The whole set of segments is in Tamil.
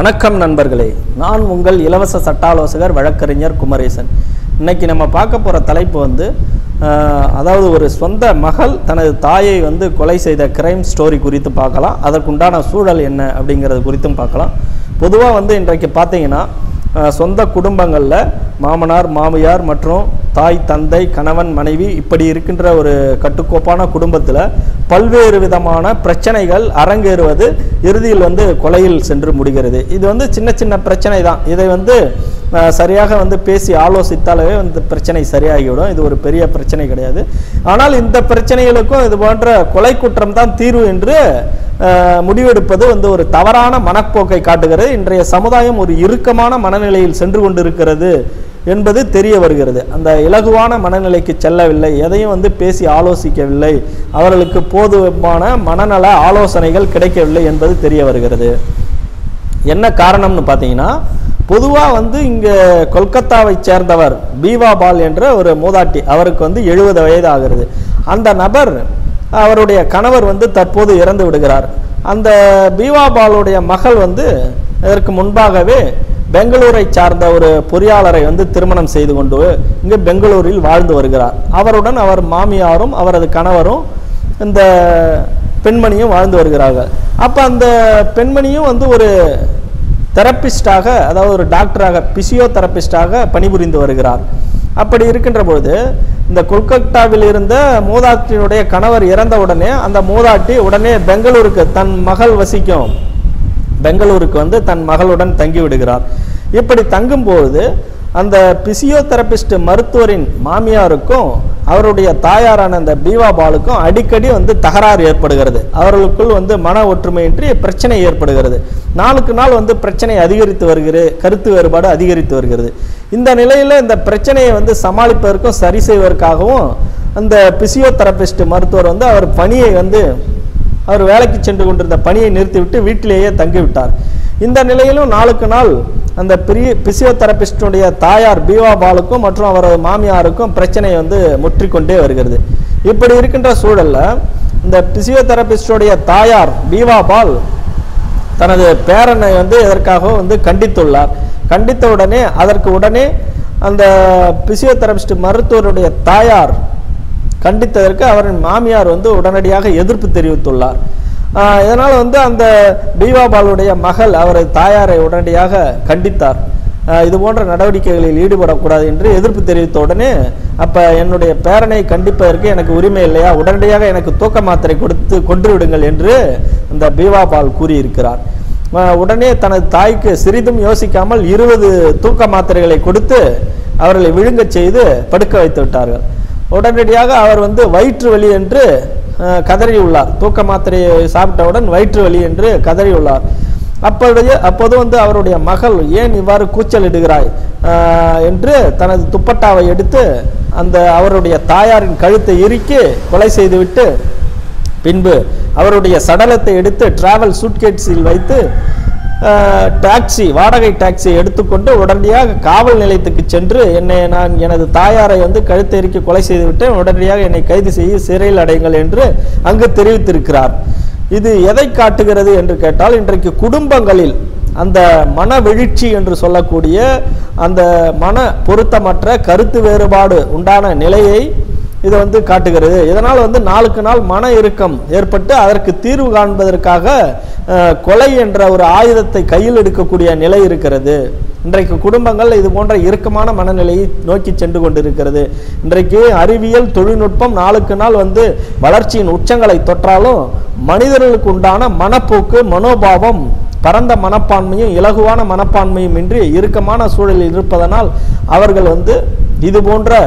வணக்கம் நண்பர்களே. நான் உங்கள் இலவச சட்ட ஆலோசகர் வழக்கறிஞர் குமரேசன். இன்னைக்கு நம்ம பார்க்க போகிற தலைப்பு வந்து அதாவது ஒரு சொந்த மகள் தனது தாயை வந்து கொலை செய்த கிரைம் ஸ்டோரி குறித்து பார்க்கலாம். அதற்குண்டான சூழல் என்ன அப்படிங்கிறது குறித்தும் பார்க்கலாம். பொதுவாக வந்து இன்றைக்கு பார்த்தீங்கன்னா சொந்த குடும்பங்களில் மாமனார் மாமியார் மற்றும் தாய் தந்தை கணவன் மனைவி இப்படி இருக்கின்ற ஒரு கட்டுக்கோப்பான குடும்பத்தில் பல்வேறு விதமான பிரச்சனைகள் அரங்கேறுவது இறுதியில் வந்து கொலையில் சென்று முடிகிறது. இது வந்து சின்ன சின்ன பிரச்சனை தான் இதை வந்து சரியாக வந்து பேசி ஆலோசித்தாலே வந்து பிரச்சனை சரியாகிவிடும். இது ஒரு பெரிய பிரச்சனை கிடையாது. ஆனால் இந்த பிரச்சனைகளுக்கும் இது போன்ற கொலை குற்றம் தான் தீர்வு என்று முடிவெடுப்பது வந்து ஒரு தவறான மனப்போக்கை காட்டுகிறது. இன்றைய சமுதாயம் ஒரு இறுக்கமான மனநிலையில் சென்று கொண்டிருக்கிறது. என்பது தெரிய வருகிறது. அந்த இலகுவான மனநிலைக்கு செல்லவில்லை. எதையும் வந்து பேசி ஆலோசிக்கவில்லை. அவர்களுக்கு போதுமான மனநல ஆலோசனைகள் கிடைக்கவில்லை என்பது தெரிய வருகிறது. என்ன காரணம்னு பார்த்தீங்கன்னா பொதுவாக வந்து இங்கே கொல்கத்தாவை சேர்ந்தவர் பீவா பால் என்ற ஒரு மூதாட்டி அவருக்கு வந்து எழுபது வயது ஆகிறது. அந்த நபர் அவருடைய கணவர் வந்து தற்போது இறந்து விடுகிறார். அந்த பீவா பாலுடைய மகள் வந்து இதற்கு முன்பாகவே பெங்களூரை சார்ந்த ஒரு பொறியாளரை வந்து திருமணம் செய்து கொண்டு இங்கு பெங்களூரில் வாழ்ந்து வருகிறார். அவருடன் அவர் மாமியாரும் அவரது கணவரும் இந்த பெண்மணியும் வாழ்ந்து வருகிறார்கள். அப்போ அந்த பெண்மணியும் வந்து ஒரு தெரப்பிஸ்டாக அதாவது ஒரு டாக்டராக பிசியோ தெரப்பிஸ்டாக பணிபுரிந்து வருகிறார். அப்படி இருக்கின்ற பொழுது இந்த கொல்கத்தாவில் இருந்த மூதாட்டியினுடைய கணவர் இறந்த உடனே அந்த மூதாட்டி உடனே பெங்களூருக்கு தன் மகள் வசிக்கும். பெங்களூருக்கு வந்து தன் மகளுடன் தங்கி விடுகிறார் இப்படி தங்கும்போது அந்த பிசியோதெரபிஸ்ட் மருத்துவரின் மாமியாருக்கும் அவருடைய தாயாரான அந்த பீவா பாலுக்கும் அடிக்கடி வந்து தகராறு ஏற்படுகிறது. அவர்களுக்குள் வந்து மன ஒற்றுமையின்றி பிரச்சனை ஏற்படுகிறது. நாளுக்கு நாள் வந்து பிரச்சனை அதிகரித்து வருகிறது கருத்து வேறுபாடு அதிகரித்து வருகிறது. இந்த நிலையில் இந்த பிரச்சனையை வந்து சமாளிப்பதற்கும் சரி செய்வதற்காகவும் அந்த பிசியோதெரபிஸ்ட் மருத்துவர் வந்து அவர் பணியை வந்து அவர் வேலைக்கு சென்று கொண்டிருந்த பணியை நிறுத்திவிட்டு வீட்டிலேயே தங்கிவிட்டார். இந்த நிலையிலும் நாளுக்கு நாள் அந்த பிரிய பிசியோதெரபிஸ்டுடைய தாயார் பீவா பாலுக்கும் மற்றும் அவரது மாமியாருக்கும் பிரச்சனை வந்து முற்றிக்கொண்டே வருகிறது. இப்படி இருக்கின்ற சூழலில் இந்த பிசியோதெரபிஸ்டுடைய தாயார் பீவா பால் தனது பேரனை வந்து இதற்காக வந்து கண்டித்துள்ளார். கண்டித்த உடனே அதற்கு உடனே அந்த பிசியோதெரபிஸ்ட் மருத்துவருடைய தாயார் கண்டித்ததற்கு அவரின் மாமியார் வந்து உடனடியாக எதிர்ப்பு தெரிவித்துள்ளார். இதனால் வந்து அந்த பீவாபாலுடைய மகள் அவரது தாயாரை உடனடியாக கண்டித்தார். இது போன்ற நடவடிக்கைகளில் ஈடுபடக்கூடாது என்று எதிர்ப்பு தெரிவித்த உடனே அப்போ என்னுடைய பேரனை கண்டிப்பதற்கு எனக்கு உரிமை இல்லையா? உடனடியாக எனக்கு தூக்க மாத்திரை கொடுத்து கொன்று விடுங்கள் என்று அந்த பீவா பால் கூறியிருக்கிறார் உடனே தனது தாய்க்கு சிறிதும் யோசிக்காமல் இருபது தூக்க மாத்திரைகளை கொடுத்து அவர்களை விழுங்கச் செய்து படுக்க வைத்து விட்டார்கள். உடனடியாக அவர் வந்து வயிற்று வலி என்று கதறியுள்ளார். தூக்க மாத்திரையை சாப்பிட்டவுடன் வயிற்று வலி என்று கதறியுள்ளார். அப்பொழுது அப்போது வந்து அவருடைய மகள் ஏன் இவ்வாறு கூச்சலிடுகிறாய்? இடுகிறாய் என்று தனது துப்பட்டாவை எடுத்து அந்த அவருடைய தாயாரின் கழுத்தை இறுக்கி கொலை செய்துவிட்டு பின்பு அவருடைய சடலத்தை எடுத்து டிராவல் சூட்கேட்ஸில் வைத்து டாக்ஸி வாடகை டாக்ஸியை எடுத்துக்கொண்டு உடனடியாக காவல் நிலையத்துக்கு சென்று என்னை நான் எனது தாயாரை வந்து கழுத்தெறிக்கி கொலை செய்துவிட்டேன். உடனடியாக என்னை கைது செய்து சிறையில் அடையுங்கள் என்று அங்கு தெரிவித்திருக்கிறார். இது எதை காட்டுகிறது என்று கேட்டால் இன்றைக்கு குடும்பங்களில் அந்த மன வெளிச்சி என்று சொல்லக்கூடிய அந்த மன பொருத்தமற்ற கருத்து வேறுபாடு உண்டான நிலையை இதை வந்து காட்டுகிறது. இதனால் வந்து நாளுக்கு நாள் மன இறுக்கம் ஏற்பட்டு அதற்கு தீர்வு காண்பதற்காக கொலை என்ற ஒரு ஆயுதத்தை கையில் எடுக்கக்கூடிய நிலை இருக்கிறது. இன்றைக்கு குடும்பங்கள் இது போன்ற இறுக்கமான மனநிலையை நோக்கி சென்று கொண்டிருக்கிறது. இன்றைக்கு அறிவியல் தொழில்நுட்பம் நாளுக்கு நாள் வந்து வளர்ச்சியின் உச்சங்களை தொற்றாலும் மனிதர்களுக்கு உண்டான மனப்போக்கு மனோபாவம் பரந்த மனப்பான்மையும் இலகுவான மனப்பான்மையும் இன்றி இறுக்கமான சூழலில் இருப்பதனால் அவர்கள் வந்து இது போன்ற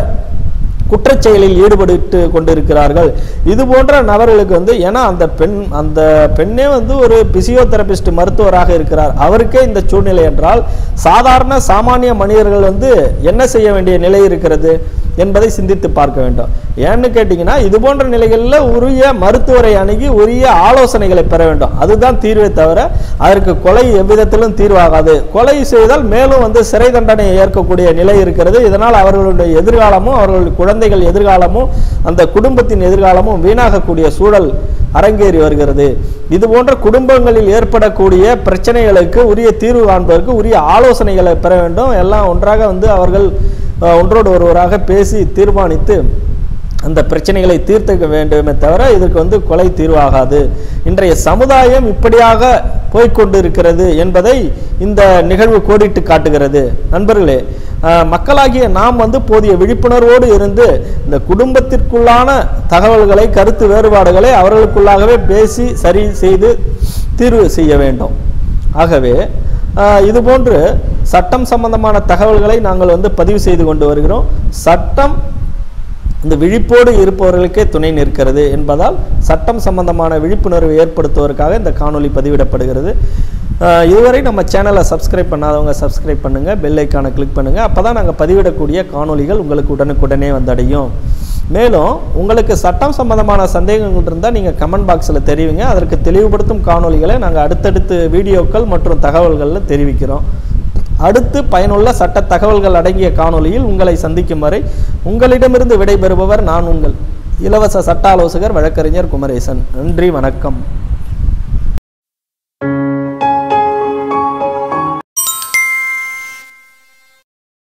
குற்றச்செயலில் ஈடுபட்டு கொண்டிருக்கிறார்கள். இது போன்ற நபர்களுக்கு வந்து ஏன்னா அந்த பெண் அந்த பெண்ணே வந்து ஒரு பிசியோதெரபிஸ்ட் மருத்துவராக இருக்கிறார். அவருக்கே இந்த சூழ்நிலை என்றால் சாதாரண சாமானிய மனிதர்கள் வந்து என்ன செய்ய வேண்டிய நிலை இருக்கிறது? என்பதை சிந்தித்து பார்க்க வேண்டும். ஏன்னு கேட்டிங்கன்னா இது போன்ற நிலைகளில் உரிய மருத்துவரை அணுகி உரிய ஆலோசனைகளை பெற வேண்டும். அதுதான் தீர்வே தவிர அதற்கு கொலை எவ்விதத்திலும் தீர்வாகாது. கொலை செய்தால் மேலும் வந்து சிறை தண்டனையை ஏற்கக்கூடிய நிலை இருக்கிறது. இதனால் அவர்களுடைய எதிர்காலமும் அவர்களுடைய குழந்தைகள் எதிர்காலமும் அந்த குடும்பத்தின் எதிர்காலமும் வீணாகக்கூடிய சூழல் அரங்கேறி வருகிறது. இது போன்ற குடும்பங்களில் ஏற்படக்கூடிய பிரச்சனைகளுக்கு உரிய தீர்வு காண்பதற்கு உரிய ஆலோசனைகளை பெற வேண்டும். எல்லாம் ஒன்றாக வந்து அவர்கள் ஒன்றோடு ஒருவராக பேசி தீர்மானித்து அந்த பிரச்சனைகளை தீர்த்துக்க வேண்டுமே தவிர இதற்கு வந்து கொலை தீர்வாகாது. இன்றைய சமுதாயம் இப்படியாக போய்க்கொண்டு இருக்கிறது என்பதை இந்த நிகழ்வு கோடிட்டு காட்டுகிறது. நண்பர்களே மக்களாகிய நாம் வந்து போதிய விழிப்புணர்வோடு இருந்து இந்த குடும்பத்திற்குள்ளான தகவல்களை கருத்து வேறுபாடுகளை அவர்களுக்குள்ளாகவே பேசி சரி செய்து தீர்வு செய்ய வேண்டும். ஆகவே இதுபோன்று சட்டம் சம்பந்தமான தகவல்களை நாங்கள் வந்து பதிவு செய்து கொண்டு வருகிறோம். சட்டம் இந்த விழிப்போடு இருப்பவர்களுக்கே துணை நிற்கிறது என்பதால் சட்டம் சம்பந்தமான விழிப்புணர்வு ஏற்படுத்துவதற்காக இந்த காணொலி பதிவிடப்படுகிறது. இதுவரை நம்ம சேனலை சப்ஸ்கிரைப் பண்ணாதவங்க சப்ஸ்கிரைப் பண்ணுங்கள் பெல் ஐக்கானை கிளிக் பண்ணுங்கள் அப்போ தான் நாங்கள் பதிவிடக்கூடிய காணொளிகள் உங்களுக்கு உடனுக்குடனே வந்தடையும். மேலும் உங்களுக்கு சட்டம் சம்பந்தமான சந்தேகங்கள் இருந்தால் நீங்கள் கமெண்ட் பாக்ஸில் தெரிவிங்க. அதற்கு தெளிவுபடுத்தும் காணொளிகளை நாங்கள் அடுத்தடுத்து வீடியோக்கள் மற்றும் தகவல்களில் தெரிவிக்கிறோம். அடுத்து பயனுள்ள சட்ட தகவல்கள் அடங்கிய காணொளியில் உங்களை சந்திக்கும் வரை உங்களிடமிருந்து விடைபெறுபவர் நான் உங்கள் இலவச சட்ட ஆலோசகர் வழக்கறிஞர் குமரேசன். நன்றி வணக்கம்.